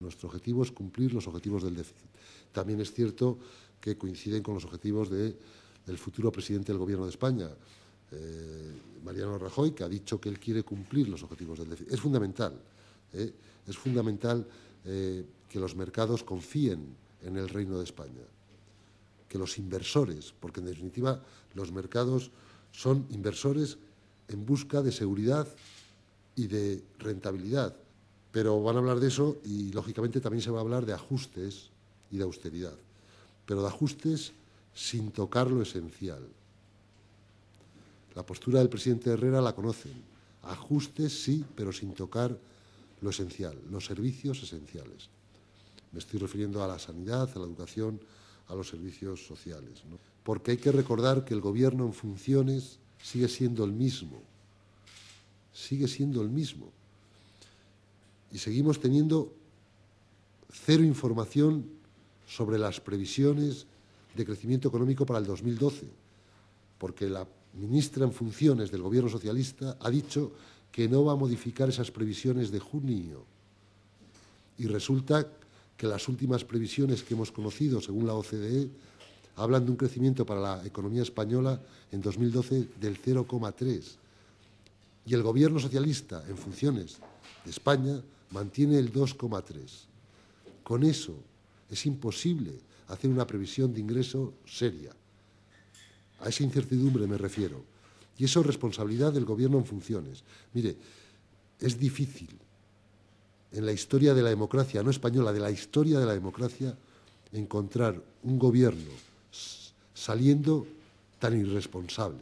Nuestro objetivo es cumplir los objetivos del déficit. También es cierto que coinciden con los objetivos del futuro presidente del Gobierno de España, eh, Mariano Rajoy, que ha dicho que él quiere cumplir los objetivos del déficit. Es fundamental, ¿eh? es fundamental eh, que los mercados confíen en el Reino de España, que los inversores, porque en definitiva los mercados son inversores en busca de seguridad y de rentabilidad pero van a hablar de eso y, lógicamente, también se va a hablar de ajustes y de austeridad, pero de ajustes sin tocar lo esencial. La postura del presidente Herrera la conocen. Ajustes sí, pero sin tocar lo esencial, los servicios esenciales. Me estoy refiriendo a la sanidad, a la educación, a los servicios sociales. Porque hay que recordar que el Gobierno en funciones sigue siendo el mismo. Sigue siendo el mismo y seguimos teniendo cero información sobre las previsiones de crecimiento económico para el 2012, porque la ministra en funciones del Gobierno socialista ha dicho que no va a modificar esas previsiones de junio. Y resulta que las últimas previsiones que hemos conocido, según la OCDE, hablan de un crecimiento para la economía española en 2012 del 0,3. Y el Gobierno socialista en funciones de España mantiene el 2,3. Con eso es imposible hacer una previsión de ingreso seria. A esa incertidumbre me refiero. Y eso es responsabilidad del Gobierno en funciones. Mire, es difícil en la historia de la democracia, no española, de la historia de la democracia, encontrar un gobierno saliendo tan irresponsable.